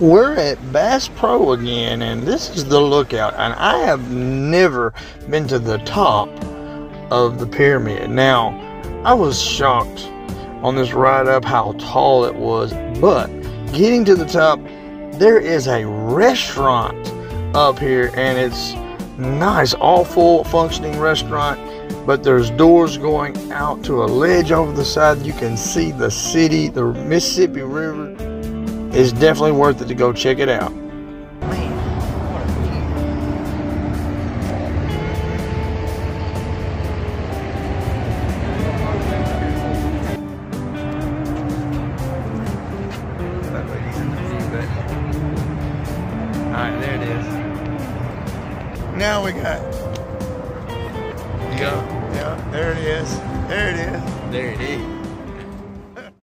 we're at Bass Pro again, and this is the lookout. And I have never been to the top of the pyramid. Now, I was shocked on this ride up how tall it was, but getting to the top, there is a restaurant up here, and it's nice, all full functioning restaurant. But there's doors going out to a ledge over the side. You can see the city, the Mississippi River. It's definitely worth it to go check it out. Alright, there it is. Now we got. Yeah, yeah, there it is. There it is. There it is.